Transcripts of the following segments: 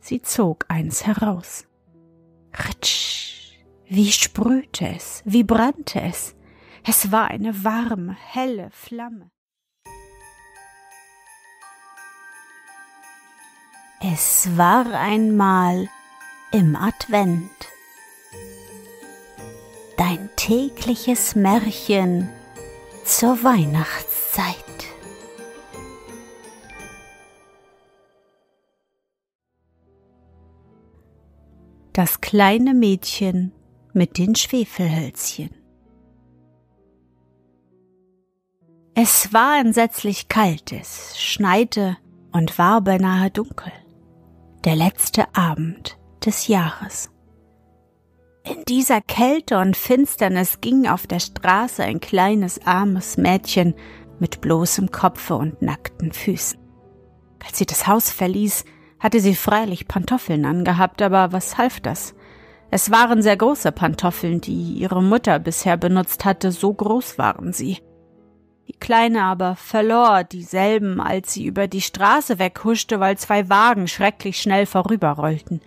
Sie zog eins heraus. Ritsch, wie sprühte es, wie brannte es. Es war eine warme, helle Flamme. Es war einmal im Advent. Dein tägliches Märchen zur Weihnachtszeit. Das kleine Mädchen mit den Schwefelhölzchen. Es war entsetzlich kalt, es schneite und war beinahe dunkel. Der letzte Abend des Jahres. In dieser Kälte und Finsternis ging auf der Straße ein kleines armes Mädchen mit bloßem Kopfe und nackten Füßen. Als sie das Haus verließ, hatte sie freilich Pantoffeln angehabt, aber was half das? Es waren sehr große Pantoffeln, die ihre Mutter bisher benutzt hatte, so groß waren sie. Die Kleine aber verlor dieselben, als sie über die Straße weghuschte, weil zwei Wagen schrecklich schnell vorüberrollten.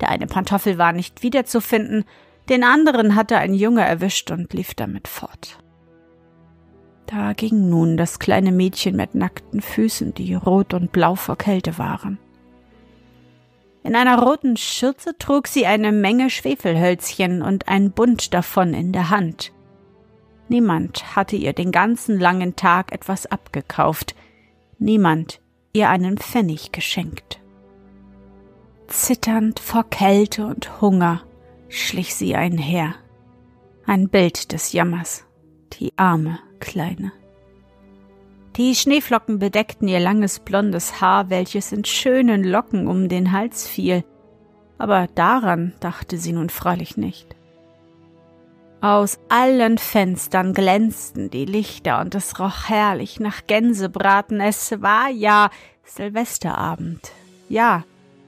Der eine Pantoffel war nicht wiederzufinden, den anderen hatte ein Junge erwischt und lief damit fort. Da ging nun das kleine Mädchen mit nackten Füßen, die rot und blau vor Kälte waren. In einer roten Schürze trug sie eine Menge Schwefelhölzchen und ein Bund davon in der Hand. Niemand hatte ihr den ganzen langen Tag etwas abgekauft, niemand ihr einen Pfennig geschenkt. Zitternd vor Kälte und Hunger schlich sie einher. Ein Bild des Jammers, die arme Kleine. Die Schneeflocken bedeckten ihr langes blondes Haar, welches in schönen Locken um den Hals fiel, aber daran dachte sie nun freilich nicht. Aus allen Fenstern glänzten die Lichter und es roch herrlich nach Gänsebraten. Es war ja Silvesterabend. Ja,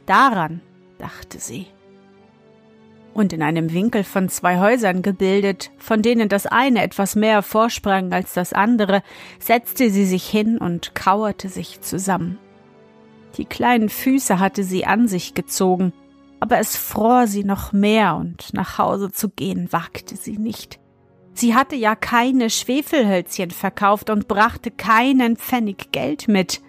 daran dachte sie und in einem Winkel von zwei Häusern gebildet, von denen das eine etwas mehr vorsprang als das andere, setzte sie sich hin und kauerte sich zusammen. Die kleinen Füße hatte sie an sich gezogen, aber es fror sie noch mehr und nach Hause zu gehen wagte sie nicht. Sie hatte ja keine Schwefelhölzchen verkauft und brachte keinen Pfennig Geld mit.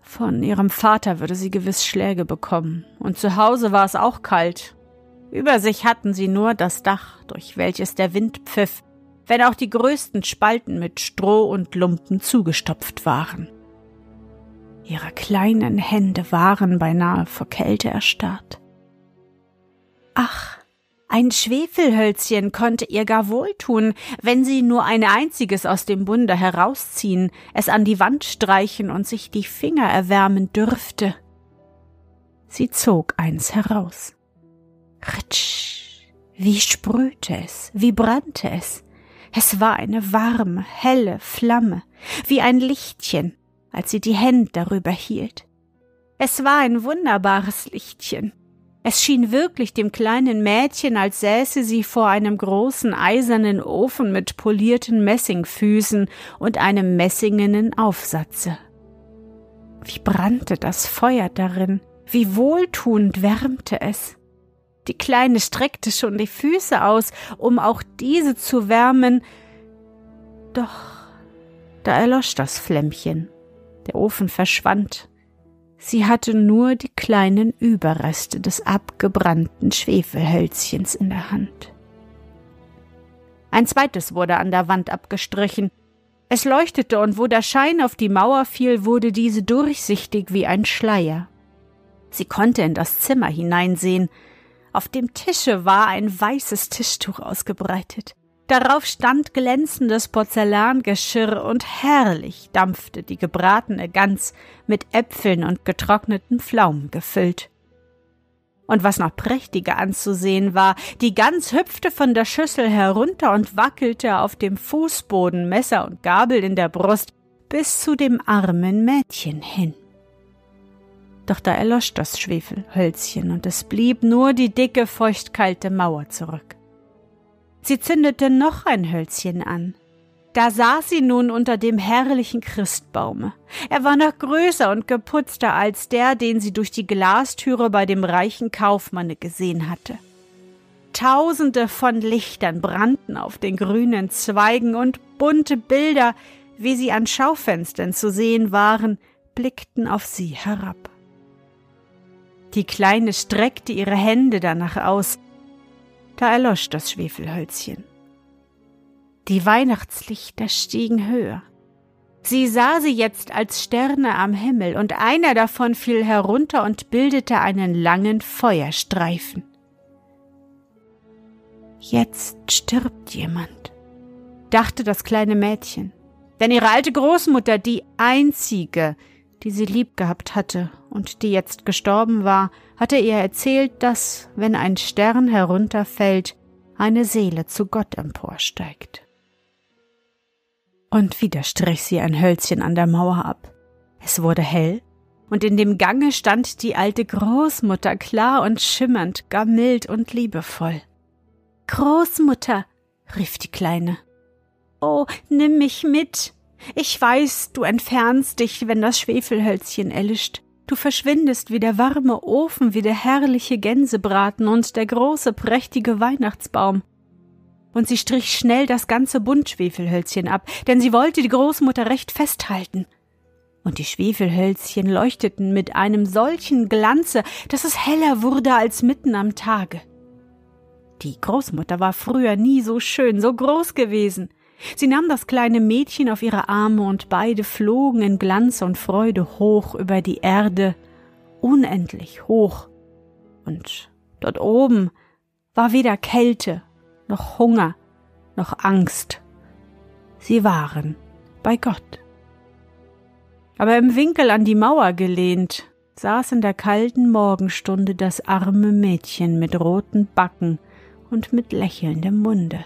Von ihrem Vater würde sie gewiss Schläge bekommen, und zu Hause war es auch kalt, über sich hatten sie nur das Dach, durch welches der Wind pfiff, wenn auch die größten Spalten mit Stroh und Lumpen zugestopft waren. Ihre kleinen Hände waren beinahe vor Kälte erstarrt. Ach, ein Schwefelhölzchen konnte ihr gar wohltun, wenn sie nur ein einziges aus dem Bunde herausziehen, es an die Wand streichen und sich die Finger erwärmen dürfte. Sie zog eins heraus. Ritsch, wie sprühte es, wie brannte es. Es war eine warme, helle Flamme, wie ein Lichtchen, als sie die Hände darüber hielt. Es war ein wunderbares Lichtchen. Es schien wirklich dem kleinen Mädchen, als säße sie vor einem großen eisernen Ofen mit polierten Messingfüßen und einem messingenen Aufsatze. Wie brannte das Feuer darin, wie wohltuend wärmte es. Die Kleine streckte schon die Füße aus, um auch diese zu wärmen. Doch da erlosch das Flämmchen. Der Ofen verschwand. Sie hatte nur die kleinen Überreste des abgebrannten Schwefelhölzchens in der Hand. Ein zweites wurde an der Wand abgestrichen. Es leuchtete, und wo der Schein auf die Mauer fiel, wurde diese durchsichtig wie ein Schleier. Sie konnte in das Zimmer hineinsehen, auf dem Tische war ein weißes Tischtuch ausgebreitet. Darauf stand glänzendes Porzellangeschirr und herrlich dampfte die gebratene Gans mit Äpfeln und getrockneten Pflaumen gefüllt. Und was noch prächtiger anzusehen war, die Gans hüpfte von der Schüssel herunter und wackelte auf dem Fußboden Messer und Gabel in der Brust bis zu dem armen Mädchen hin doch da erlosch das Schwefelhölzchen und es blieb nur die dicke, feuchtkalte Mauer zurück. Sie zündete noch ein Hölzchen an. Da saß sie nun unter dem herrlichen Christbaume. Er war noch größer und geputzter als der, den sie durch die Glastüre bei dem reichen Kaufmanne gesehen hatte. Tausende von Lichtern brannten auf den grünen Zweigen und bunte Bilder, wie sie an Schaufenstern zu sehen waren, blickten auf sie herab. Die Kleine streckte ihre Hände danach aus, da erlosch das Schwefelhölzchen. Die Weihnachtslichter stiegen höher. Sie sah sie jetzt als Sterne am Himmel, und einer davon fiel herunter und bildete einen langen Feuerstreifen. Jetzt stirbt jemand, dachte das kleine Mädchen, denn ihre alte Großmutter, die einzige, die sie lieb gehabt hatte und die jetzt gestorben war, hatte ihr erzählt, dass, wenn ein Stern herunterfällt, eine Seele zu Gott emporsteigt. Und wieder strich sie ein Hölzchen an der Mauer ab. Es wurde hell, und in dem Gange stand die alte Großmutter klar und schimmernd, gar mild und liebevoll. Großmutter, rief die Kleine. Oh, nimm mich mit. Ich weiß, du entfernst dich, wenn das Schwefelhölzchen erlischt. Du verschwindest wie der warme Ofen, wie der herrliche Gänsebraten und der große, prächtige Weihnachtsbaum und sie strich schnell das ganze Buntschwefelhölzchen ab, denn sie wollte die Großmutter recht festhalten. Und die Schwefelhölzchen leuchteten mit einem solchen Glanze, dass es heller wurde als mitten am Tage. Die Großmutter war früher nie so schön, so groß gewesen. Sie nahm das kleine Mädchen auf ihre Arme und beide flogen in Glanz und Freude hoch über die Erde, unendlich hoch. Und dort oben war weder Kälte noch Hunger, noch Angst. Sie waren bei Gott. Aber im Winkel an die Mauer gelehnt, saß in der kalten Morgenstunde das arme Mädchen mit roten Backen und mit lächelndem Munde,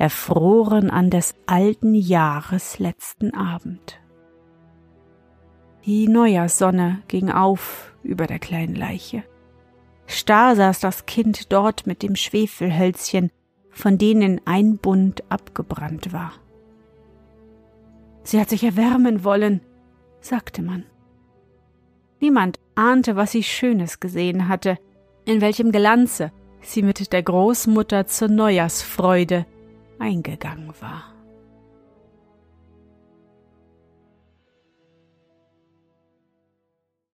erfroren an des alten Jahres letzten Abend. Die Neujahrssonne ging auf über der kleinen Leiche. Starr saß das Kind dort mit dem Schwefelhölzchen, von denen ein Bund abgebrannt war. Sie hat sich erwärmen wollen, sagte man. Niemand ahnte, was sie Schönes gesehen hatte, in welchem Glanze sie mit der Großmutter zur Neujahrsfreude eingegangen war.